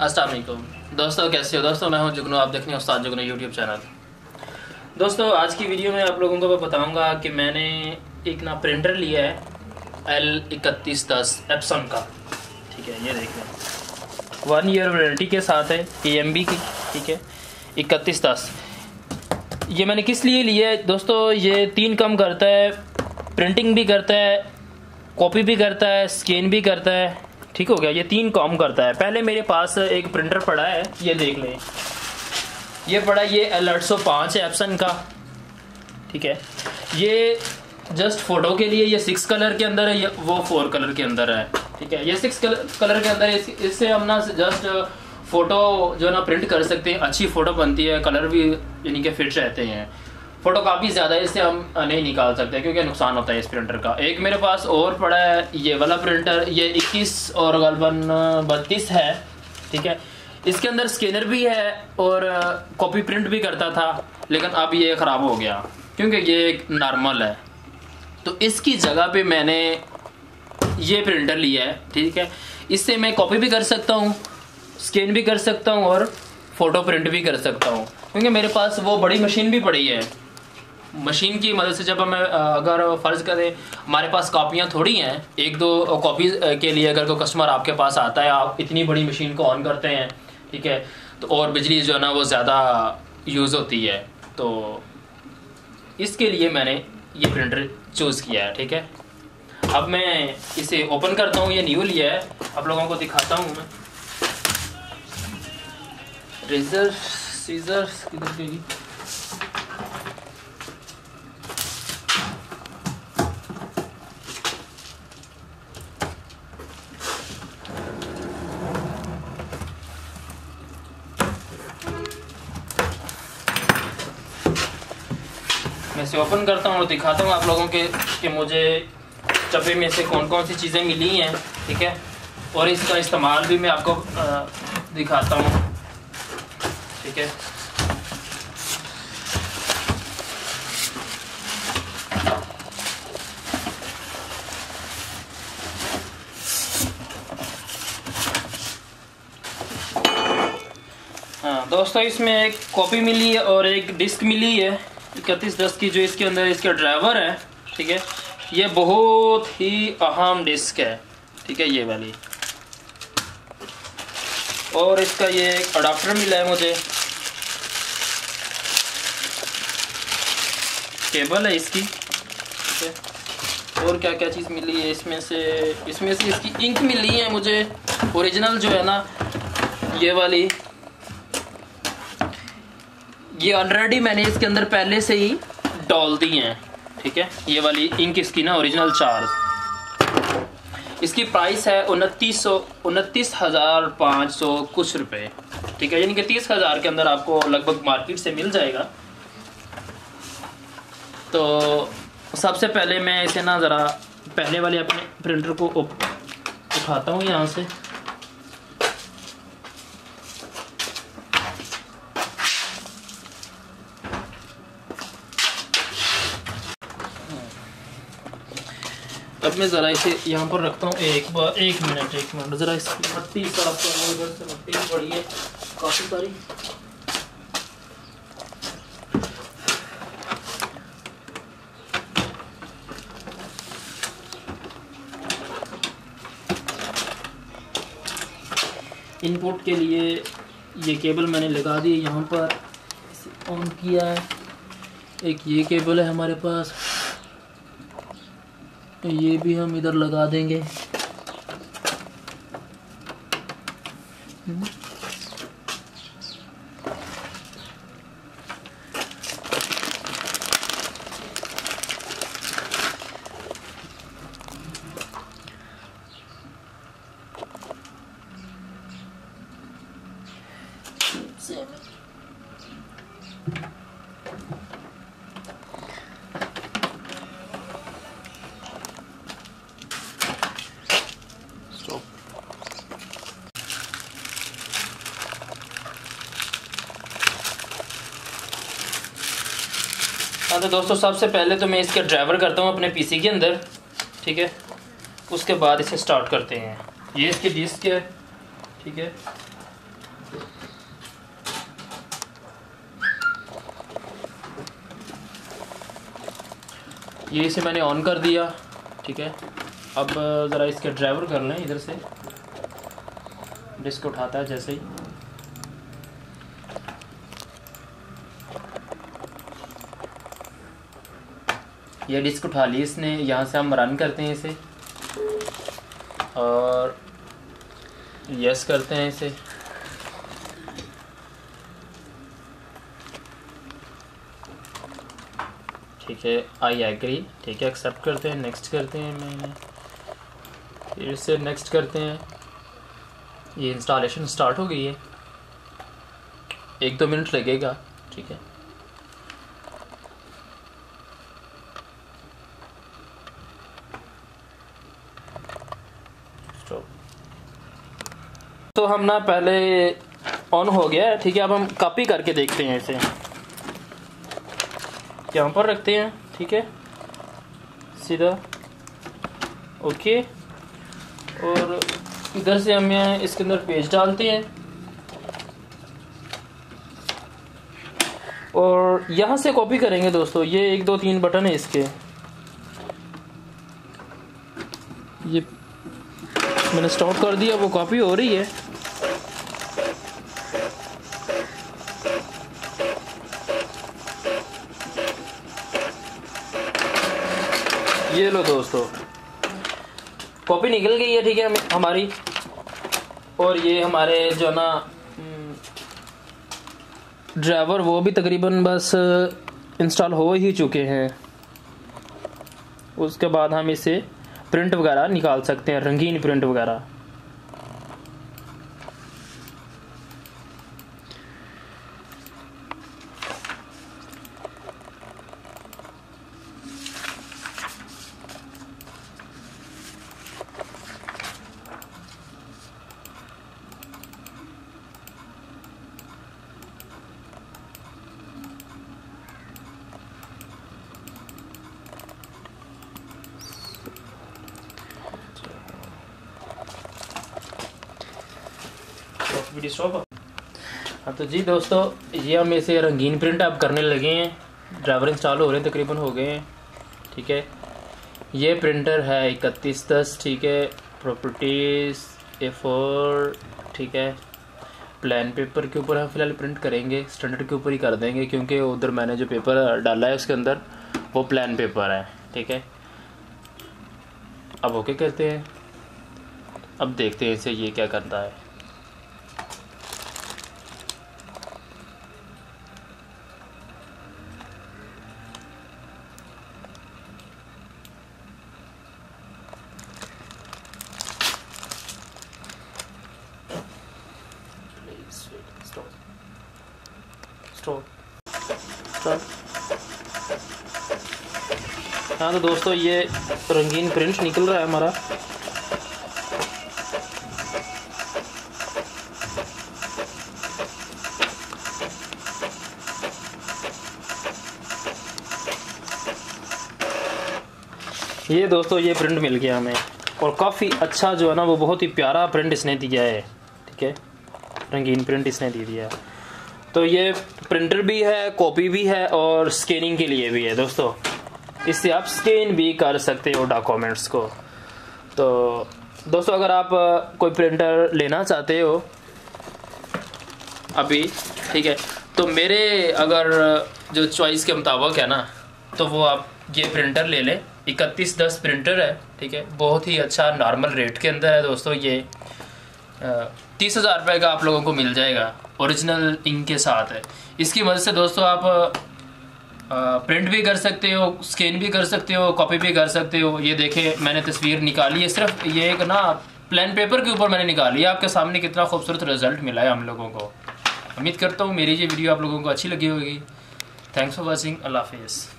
असलम दोस्तों, कैसे हो? दोस्तों, मैं हूँ जुगनू, आप देख रहे हैं उस्ताद जुगनू यूट्यूब चैनल दोस्तों, आज की वीडियो में आप लोगों को मैं बताऊँगा कि मैंने एक ना प्रिंटर लिया है एल इकतीस दस एप्सन का। ठीक है, ये देख लें। वन ईयर वारंटी के साथ है ए एम बी की, ठीक है, इकतीस दस। ये मैंने किस लिए लिया है? दोस्तों, ये तीन काम करता है प्रिंटिंग भी करता है कॉपी भी करता है स्कैन भी करता है। ठीक हो गया, ये तीन काम करता है। पहले मेरे पास एक प्रिंटर पड़ा है, ये देख लें। ये पड़ा, ये एल आठ सौ पाँच है एप्सन का। ठीक है। ये जस्ट फ़ोटो के लिए, ये सिक्स कलर के अंदर है वो फोर कलर के अंदर है। ठीक है, ये सिक्स कलर के अंदर है इससे हम ना जस्ट फ़ोटो जो ना प्रिंट कर सकते हैं। अच्छी फ़ोटो बनती है कलर भी यानी कि फिट रहते हैं। फ़ोटो काफ़ी ज़्यादा है इससे हम नहीं निकाल सकते क्योंकि नुकसान होता है इस प्रिंटर का। एक मेरे पास और पड़ा है, ये वाला प्रिंटर ये 21 और गलबन बत्तीस है, ठीक है? इसके अंदर स्कैनर भी है और कॉपी प्रिंट भी करता था, लेकिन अब ये ख़राब हो गया, क्योंकि ये एक नॉर्मल है। तो इसकी जगह पे मैंने ये प्रिंटर लिया है, ठीक है? इससे मैं कॉपी भी कर सकता हूँ स्कैन भी कर सकता हूँ और फ़ोटो प्रिंट भी कर सकता हूँ, क्योंकि मेरे पास वो बड़ी मशीन भी पड़ी है। मशीन की मदद से जब हमें अगर फ़र्ज़ करें हमारे पास कापियाँ थोड़ी हैं, एक दो कॉपी के लिए अगर कोई कस्टमर आपके पास आता है, आप इतनी बड़ी मशीन को ऑन करते हैं, ठीक है तो और बिजली जो है ना वो ज़्यादा यूज़ होती है तो इसके लिए मैंने ये प्रिंटर चूज़ किया है, ठीक है। अब मैं इसे ओपन करता हूँ, ये न्यू लिया है, आप लोगों को दिखाता हूँ मैं। रेजर सीजर्स किधर गई मैं इसे ओपन करता हूँ और दिखाता हूँ आप लोगों के, कि मुझे चपे में से कौन कौन सी चीज़ें मिली हैं, ठीक है? और इसका इस्तेमाल भी मैं आपको दिखाता हूँ, ठीक है? हाँ दोस्तों, इसमें एक कॉपी मिली है और एक डिस्क मिली है। इकतीस दस की जो इसके अंदर इसका ड्राइवर है, ठीक है, ये बहुत ही अहम डिस्क है, ठीक है, ये वाली। और इसका ये एक अडाप्टर मिला है मुझे। केबल है इसकी, ठीक है। और क्या क्या चीज़ मिली है इसमें से? इसमें से इसकी इंक मिली है मुझे। ओरिजिनल जो है ना, ये वाली। ये ऑलरेडी मैंने इसके अंदर पहले से ही डाल दी हैं, ठीक है? ये वाली इंक इसकी ना ओरिजिनल चार्ज इसकी प्राइस है उनतीस सौ उनतीस हज़ार पाँच सौ कुछ रुपए, ठीक है? यानी कि तीस हज़ार के अंदर आपको लगभग मार्केट से मिल जाएगा। तो सबसे पहले मैं इसे ना ज़रा पहले वाले अपने प्रिंटर को उठाता हूँ यहाँ से। अब मैं ज़रा इसे यहाँ पर रखता हूँ। एक बार एक मिनट एक मिनट, ज़रा इसकी मट्टी साफ़ करना इधर से मट्टी पड़ी है। काफ़ी सारी। इनपुट के लिए ये केबल मैंने लगा दी, यहाँ पर ऑन किया है। एक ये केबल है हमारे पास। ये भी हम इधर लगा देंगे। बनाते हैं दोस्तों, सबसे पहले तो मैं इसका ड्राइवर करता हूँ अपने पीसी के अंदर, ठीक है? उसके बाद इसे स्टार्ट करते हैं। ये इसकी डिस्क है, ठीक है? ये इसे मैंने ऑन कर दिया, ठीक है? अब, ज़रा इसके ड्राइवर कर लें, इधर से। डिस्क उठाता है जैसे ही। ये डिस्क उठा ली इसने, यहाँ से हम रन करते हैं इसे। और यस करते हैं इसे। ठीक है आई एग्री ठीक है एक्सेप्ट करते हैं नेक्स्ट करते हैं मैंने। फिर से नेक्स्ट करते हैं। ये इंस्टॉलेशन स्टार्ट हो गई है। एक दो मिनट लगेगा। ठीक है। तो हम ना पहले ऑन हो गया ठीक है? अब हम कॉपी करके देखते हैं इसे। यहाँ पर रखते हैं, ठीक है? सीधा। ओके। और इधर से हम इसके अंदर पेज डालते हैं। और यहाँ से कॉपी करेंगे दोस्तों। ये एक, दो, तीन बटन है इसके। ये मैंने स्टॉप कर दिया, वो कॉपी हो रही है। ये लो दोस्तों। कॉपी निकल गई है, ठीक है हमारी। और ये हमारे जो ना ड्राइवर वो भी तकरीबन बस इंस्टॉल हो ही चुके हैं। उसके बाद हम इसे प्रिंट वगैरह निकाल सकते हैं, रंगीन प्रिंट वगैरह। वीडियो स्टॉप हाँ तो जी दोस्तों, ये हम इसे रंगीन प्रिंट अब करने लगे हैं। ड्राइवर इंस्टॉल हो रहे हैं, तकरीबन हो गए हैं। ठीक है? ये प्रिंटर है इकतीस दस, ठीक है? प्रॉपर्टीज़ ए फोर ठीक है? प्लान पेपर के ऊपर हम फ़िलहाल प्रिंट करेंगे। स्टैंडर्ड के ऊपर ही कर देंगे, क्योंकि उधर मैंने जो पेपर डाला है उसके अंदर, वो प्लान पेपर है। ठीक है? अब ओके करते हैं। अब देखते हैं इसे ये क्या करता है। हाँ तो दोस्तों, ये रंगीन प्रिंट निकल रहा है हमारा। ये दोस्तों, ये प्रिंट मिल गया हमें। और काफ़ी अच्छा जो है ना, वो बहुत ही प्यारा प्रिंट इसने दिया है। ठीक है? रंगीन प्रिंट इसने दे दिया है। तो ये प्रिंटर भी है कॉपी भी है और स्कैनिंग के लिए भी है दोस्तों। इससे आप स्कैन भी कर सकते हो डॉक्यूमेंट्स को। तो दोस्तों, अगर आप कोई प्रिंटर लेना चाहते हो, अभी, ठीक है तो मेरे अगर जो चॉइस के मुताबिक है ना तो वो आप ये प्रिंटर ले लें। इकतीस दस प्रिंटर है, ठीक है, बहुत ही अच्छा नॉर्मल रेट के अंदर है दोस्तों ये। तीस हज़ार रुपये का आप लोगों को मिल जाएगा ओरिजिनल इंक के साथ है। इसकी मदद से दोस्तों आप प्रिंट भी कर सकते हो स्कैन भी कर सकते हो कॉपी भी कर सकते हो। ये देखें, मैंने तस्वीर निकाली है, सिर्फ़ ये एक ना प्लान पेपर के ऊपर मैंने निकाली है। आपके सामने कितना खूबसूरत रिज़ल्ट मिला है हम लोगों को। उम्मीद करता हूँ मेरी ये वीडियो आप लोगों को अच्छी लगी होगी। थैंक्स फॉर वॉचिंग अल्लाह हाफिज़।